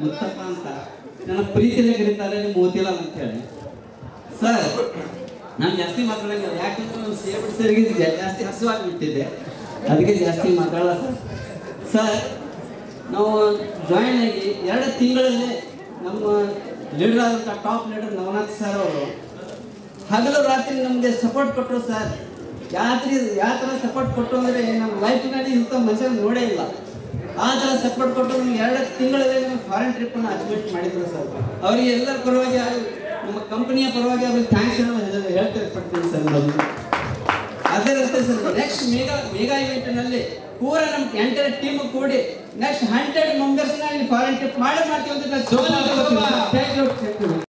ಮುತ್ತಪ್ಪ ಅಂತ. ನನ್ನ ಪ್ರೀತಿಲೇ ಕರೀತಾರೆ ನಿಮ್ಮ ಮೋತಿಲಾಲ್ ಅಂತ ಹೇಳಿ. ಸರ್, ನಾನು ಜಾಸ್ತಿ ಮಾತಾಡಂಗಿಲ್ಲ. ಯಾಕಂದ್ರೆ ನಾನು ಸೇಬಿಡ್ ಸರಿಗೆ ಜಾಸ್ತಿ ಹಸುವಾಗಿಬಿಟ್ಟಿದ್ದೆ ಅದಕ್ಕೆ ಜಾಸ್ತಿ ಮಾತಾಡಲ್ಲ ಸರ್. ಸರ್, ನಾವು ಜಾಯಿನ್ ಆಗಿ ಎರಡು ತಿಂಗಳಲ್ಲಿ ನಮ್ಮ ಲೀಡರ್ ಆದಂಥ ಟಾಪ್ ಲೀಡರ್ ನವನಾಥ್ ಸರ್ ಅವರು ಹಗಲು ರಾತ್ರಿ ನಮಗೆ ಸಪೋರ್ಟ್ ಕೊಟ್ಟರು ಸರ್. ಯಾತ್ರಿ ಯಾವ ಥರ ಸಪೋರ್ಟ್ ಕೊಟ್ಟರು ಅಂದರೆ ನಮ್ಮ ಲೈಫ್ನಲ್ಲಿ ಇಂಥ ಮನುಷ್ಯ ನೋಡೇ ಇಲ್ಲ. ಆ ಥರ ಸಪೋರ್ಟ್ ಕೊಟ್ಟು ಎರಡು ತಿಂಗಳಲ್ಲಿ ನೀವು ಫಾರಿನ್ ಟ್ರಿಪ್ಪನ್ನು ಅಚೀವ್ಮೆಂಟ್ ಮಾಡಿದ್ರು ಸರ್. ಅವರಿಗೆ ಎಲ್ಲರ ಪರವಾಗಿ ನಮ್ಮ ಕಂಪನಿಯ ಪರವಾಗಿ ಅವ್ರಿಗೆ ಥ್ಯಾಂಕ್ಸ್ ಹೇಳ್ತಾ ಪಡ್ತೀನಿ ಸರ್ ನಾವು ಅದರಂತೆ ಸರ್ ನೆಕ್ಸ್ಟ್ ಮೇಗಾ ಮೇಗಾ ಇವೆಂಟ್ನಲ್ಲಿ ಪೂರ ನಮ್ಮ ಎಂಟರ್ ಟೀಮ್ ಕೂಡಿ ನೆಕ್ಸ್ಟ್ ಹಂಡ್ರೆಡ್ ಮೆಂಬರ್ಸ್ನ ಇಲ್ಲಿ ಫಾರಿನ್ ಟ್ರಿಪ್ ಮಾಡಿ ಮಾಡ್ತೀವಿ ಅಂತ